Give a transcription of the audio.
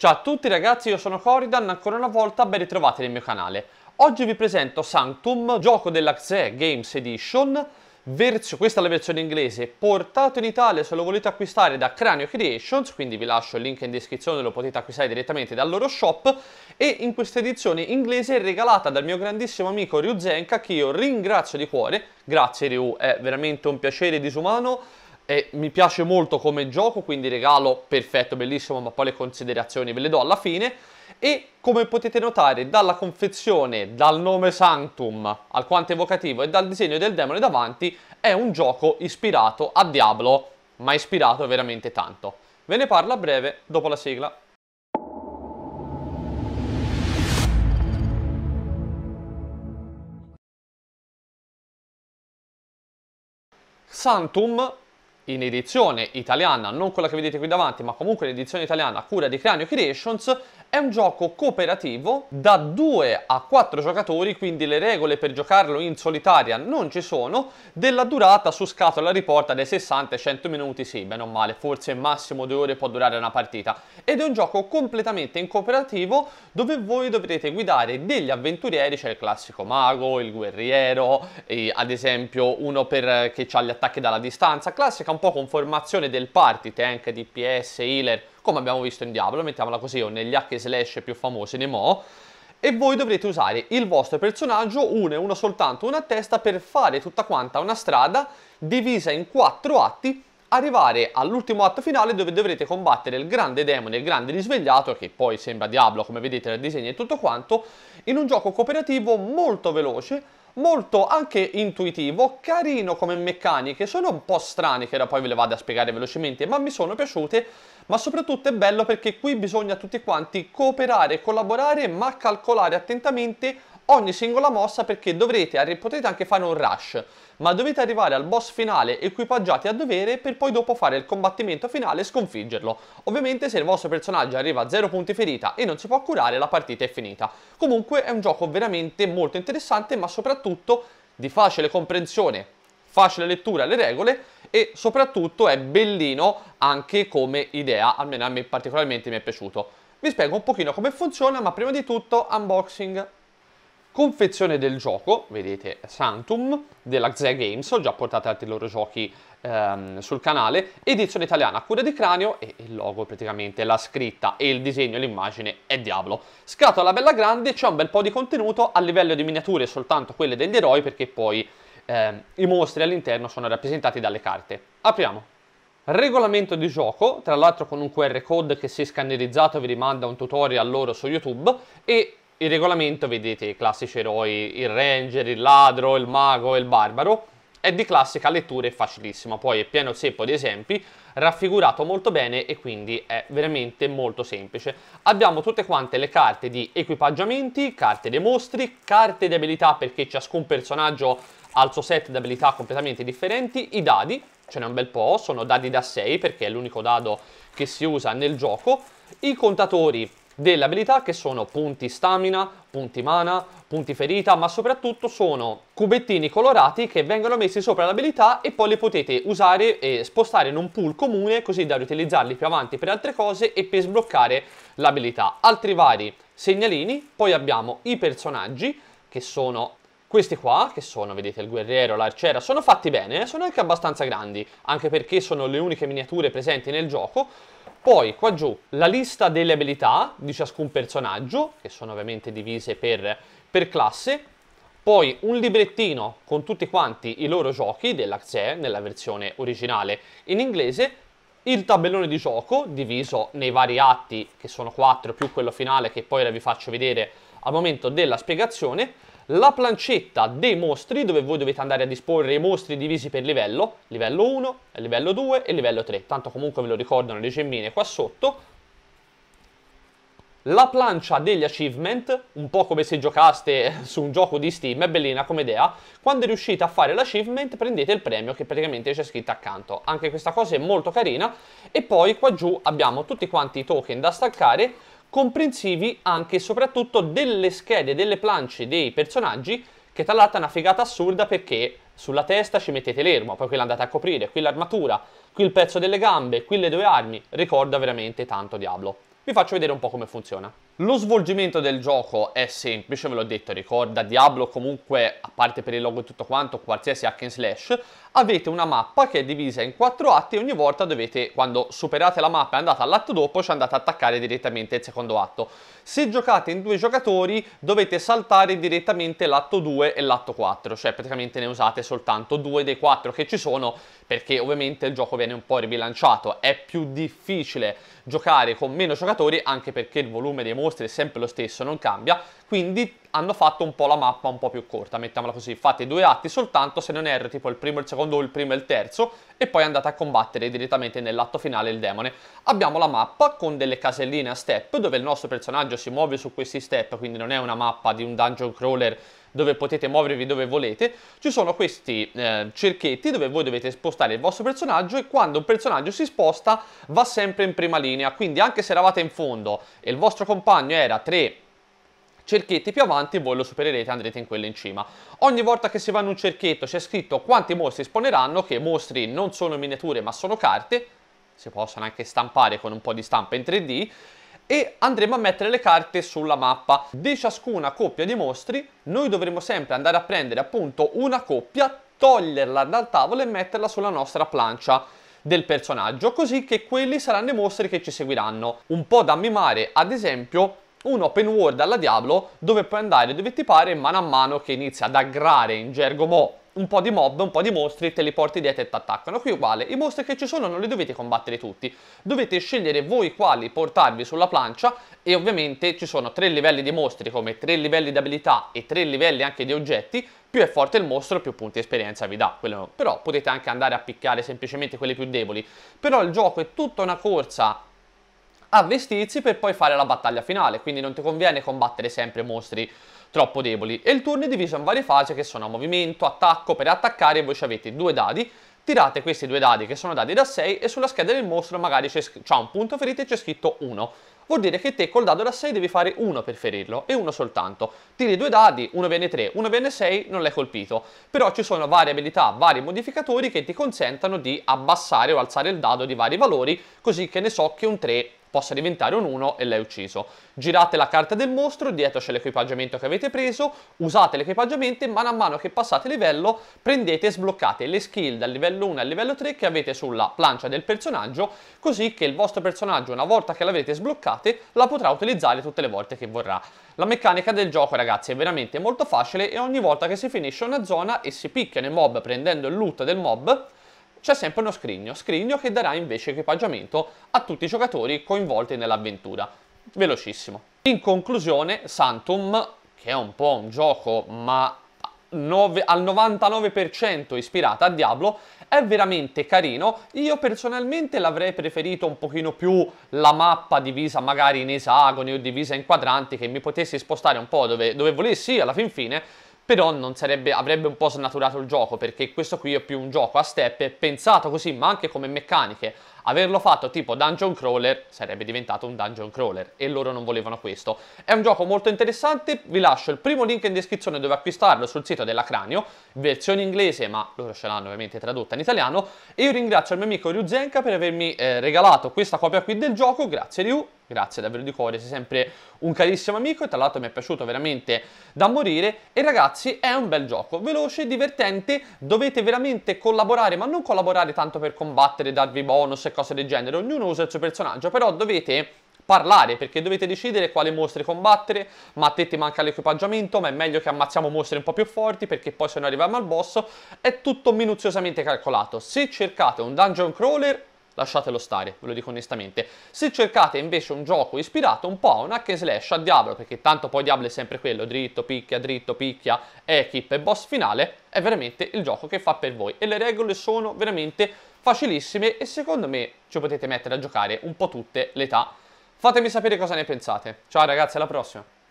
Ciao a tutti ragazzi, io sono Coridan, ancora una volta ben ritrovati nel mio canale. Oggi vi presento Sanctum, gioco della Xe Games Edition, questa è la versione inglese, portato in Italia se lo volete acquistare da Cranio Creations, quindi vi lascio il link in descrizione, lo potete acquistare direttamente dal loro shop, e in questa edizione inglese regalata dal mio grandissimo amico Ryu Zenka, che io ringrazio di cuore, grazie Ryu, è veramente un piacere disumano, e mi piace molto come gioco, quindi regalo perfetto, bellissimo, ma poi le considerazioni ve le do alla fine. E come potete notare dalla confezione, dal nome Sanctum, alquanto evocativo e dal disegno del demone davanti, è un gioco ispirato a Diablo, ma ispirato veramente tanto. Ve ne parlo a breve dopo la sigla. Sanctum in edizione italiana, non quella che vedete qui davanti, ma comunque edizione italiana a cura di Cranio Creations, è un gioco cooperativo da 2 a 4 giocatori, quindi le regole per giocarlo in solitaria non ci sono, della durata su scatola riporta dai 60 ai 100 minuti, sì, bene o male, forse massimo 2 ore può durare una partita. Ed è un gioco completamente in cooperativo dove voi dovrete guidare degli avventurieri, c'è il classico mago, il guerriero, ad esempio uno per, che ha gli attacchi dalla distanza, classica un po' con formazione del party, tank, DPS, healer, come abbiamo visto in Diablo, mettiamola così, o negli hack slash più famosi nei Mo, e voi dovrete usare il vostro personaggio, uno e uno soltanto, una testa, per fare tutta quanta una strada divisa in quattro atti, arrivare all'ultimo atto finale dove dovrete combattere il grande demone, il grande risvegliato, che poi sembra Diablo come vedete dal disegno e tutto quanto, in un gioco cooperativo molto veloce, molto anche intuitivo, carino come meccaniche, sono un po' strane che ora poi ve le vado a spiegare velocemente, ma mi sono piaciute, ma soprattutto è bello perché qui bisogna tutti quanti cooperare, collaborare, ma calcolare attentamente ogni singola mossa perché dovrete, potete anche fare un rush, ma dovete arrivare al boss finale equipaggiati a dovere per poi dopo fare il combattimento finale e sconfiggerlo. Ovviamente se il vostro personaggio arriva a 0 punti ferita e non si può curare la partita è finita. Comunque è un gioco veramente molto interessante ma soprattutto di facile comprensione, facile lettura alle regole e soprattutto è bellino anche come idea, almeno a me particolarmente mi è piaciuto. Vi spiego un pochino come funziona ma prima di tutto unboxing. Confezione del gioco, vedete Sanctum della Xe Games, ho già portato altri loro giochi ehm, sul canale, edizione italiana a cura di cranio e il logo praticamente, la scritta e il disegno l'immagine è Diablo. Scatola bella grande, c'è un bel po' di contenuto, a livello di miniature soltanto quelle degli eroi perché poi ehm, i mostri all'interno sono rappresentati dalle carte. Apriamo. Regolamento di gioco, tra l'altro con un QR code che se scannerizzato vi rimanda un tutorial loro su YouTube e il regolamento, vedete i classici eroi, il ranger, il ladro, il mago e il barbaro, è di classica lettura e facilissima, poi è pieno zeppo di esempi, raffigurato molto bene e quindi è veramente molto semplice. Abbiamo tutte quante le carte di equipaggiamenti, carte dei mostri, carte di abilità perché ciascun personaggio ha il suo set di abilità completamente differenti, i dadi, ce n'è un bel po', sono dadi da 6 perché è l'unico dado che si usa nel gioco, i contatori delle abilità che sono punti stamina, punti mana, punti ferita, ma soprattutto sono cubettini colorati che vengono messi sopra l'abilità e poi li potete usare e spostare in un pool comune così da riutilizzarli più avanti per altre cose e per sbloccare l'abilità. Altri vari segnalini, poi abbiamo i personaggi che sono questi qua, che sono, vedete, il guerriero, l'arciera, sono fatti bene, sono anche abbastanza grandi, anche perché sono le uniche miniature presenti nel gioco. Poi, qua giù, la lista delle abilità di ciascun personaggio, che sono ovviamente divise per, per classe. Poi un librettino con tutti quanti i loro giochi della Xe, nella versione originale in inglese. Il tabellone di gioco, diviso nei vari atti, che sono quattro, più quello finale, che poi vi faccio vedere al momento della spiegazione la plancetta dei mostri dove voi dovete andare a disporre i mostri divisi per livello, livello 1, livello 2 e livello 3, tanto comunque ve lo ricordano le gemmine qua sotto. La plancia degli achievement, un po' come se giocaste su un gioco di Steam, è bellina come idea. Quando riuscite a fare l'achievement prendete il premio che praticamente c'è scritto accanto. Anche questa cosa è molto carina. E poi qua giù abbiamo tutti quanti i token da staccare comprensivi anche e soprattutto delle schede, delle planche dei personaggi che tra l'altro è una figata assurda perché sulla testa ci mettete l'ermo, poi qui l'andate a coprire, qui l'armatura, qui il pezzo delle gambe, qui le due armi, ricorda veramente tanto Diablo. vi faccio vedere un po' come funziona. Lo svolgimento del gioco è semplice, ve l'ho detto, ricorda Diablo comunque, a parte per il logo e tutto quanto, qualsiasi hack and slash, avete una mappa che è divisa in quattro atti e ogni volta dovete, quando superate la mappa e andate all'atto dopo, ci andate ad attaccare direttamente il secondo atto. Se giocate in due giocatori dovete saltare direttamente l'atto 2 e l'atto 4, cioè praticamente ne usate soltanto due dei quattro che ci sono perché ovviamente il gioco viene un po' ribilanciato, è più difficile giocare con meno giocatori anche perché il volume dei mostri è sempre lo stesso, non cambia, quindi hanno fatto un po' la mappa un po' più corta, mettiamola così, fate due atti soltanto, se non erro tipo il primo, il secondo il primo e il terzo, e poi andate a combattere direttamente nell'atto finale il demone. Abbiamo la mappa con delle caselline a step, dove il nostro personaggio si muove su questi step, quindi non è una mappa di un dungeon crawler dove potete muovervi dove volete, ci sono questi eh, cerchetti dove voi dovete spostare il vostro personaggio e quando un personaggio si sposta va sempre in prima linea, quindi anche se eravate in fondo e il vostro compagno era 3 cerchetti più avanti voi lo supererete e andrete in quello in cima. Ogni volta che si va in un cerchetto c'è scritto quanti mostri spawneranno, che mostri non sono miniature ma sono carte, si possono anche stampare con un po' di stampa in 3D, e andremo a mettere le carte sulla mappa. Di ciascuna coppia di mostri noi dovremo sempre andare a prendere appunto una coppia, toglierla dal tavolo e metterla sulla nostra plancia del personaggio, così che quelli saranno i mostri che ci seguiranno. Un po' da mimare, ad esempio, un open world alla Diablo dove puoi andare dove ti pare mano a mano che inizia ad aggrare in gergo mo un po' di mob, un po' di mostri, te li porti dietro e ti attaccano. Qui uguale, i mostri che ci sono non li dovete combattere tutti, dovete scegliere voi quali portarvi sulla plancia e ovviamente ci sono tre livelli di mostri come tre livelli di abilità e tre livelli anche di oggetti, più è forte il mostro più punti esperienza vi dà, no. però potete anche andare a picchiare semplicemente quelli più deboli. Però il gioco è tutta una corsa a vestirsi per poi fare la battaglia finale, quindi non ti conviene combattere sempre mostri troppo deboli. E il turno è diviso in varie fasi che sono movimento, attacco, per attaccare voi avete due dadi, tirate questi due dadi che sono dadi da 6 e sulla scheda del mostro magari c'è un punto ferito e c'è scritto 1. Vuol dire che te col dado da 6 devi fare 1 per ferirlo e uno soltanto. Tiri due dadi, uno viene 3, uno viene 6, non l'hai colpito. Però ci sono varie abilità, vari modificatori che ti consentono di abbassare o alzare il dado di vari valori, così che ne so che un 3 possa diventare un 1 e l'hai ucciso. Girate la carta del mostro, dietro c'è l'equipaggiamento che avete preso, usate l'equipaggiamento e mano a mano che passate livello prendete e sbloccate le skill dal livello 1 al livello 3 che avete sulla plancia del personaggio, così che il vostro personaggio una volta che l'avete sbloccate la potrà utilizzare tutte le volte che vorrà. La meccanica del gioco ragazzi è veramente molto facile e ogni volta che si finisce una zona e si picchiano i mob prendendo il loot del mob c'è sempre uno scrigno, scrigno che darà invece equipaggiamento a tutti i giocatori coinvolti nell'avventura. Velocissimo. In conclusione, Santum, che è un po' un gioco ma 9, al 99% ispirata a Diablo, è veramente carino. Io personalmente l'avrei preferito un pochino più la mappa divisa magari in esagoni o divisa in quadranti, che mi potessi spostare un po' dove, dove volessi alla fin fine, però sarebbe, avrebbe un po' snaturato il gioco perché questo qui è più un gioco a step pensato così ma anche come meccaniche averlo fatto tipo dungeon crawler sarebbe diventato un dungeon crawler e loro non volevano questo. È un gioco molto interessante vi lascio il primo link in descrizione dove acquistarlo sul sito della Cranio versione inglese ma loro ce l'hanno ovviamente tradotta in italiano e io ringrazio il mio amico Ryu Zenka per avermi eh, regalato questa copia qui del gioco grazie Ryu grazie davvero di cuore, sei sempre un carissimo amico e tra l'altro mi è piaciuto veramente da morire e ragazzi è un bel gioco, veloce, divertente, dovete veramente collaborare ma non collaborare tanto per combattere, darvi bonus e cose del genere, ognuno usa il suo personaggio, però dovete parlare perché dovete decidere quale mostri combattere, ma a te ti manca l'equipaggiamento, ma è meglio che ammazziamo mostri un po' più forti perché poi se non arriviamo al boss è tutto minuziosamente calcolato. Se cercate un dungeon crawler lasciatelo stare, ve lo dico onestamente. Se cercate invece un gioco ispirato un po' a un hack and slash a Diablo, perché tanto poi Diablo è sempre quello, dritto, picchia, dritto, picchia, equip e boss finale, è veramente il gioco che fa per voi. E le regole sono veramente facilissime e secondo me ci potete mettere a giocare un po' tutte le età. Fatemi sapere cosa ne pensate. Ciao ragazzi, alla prossima!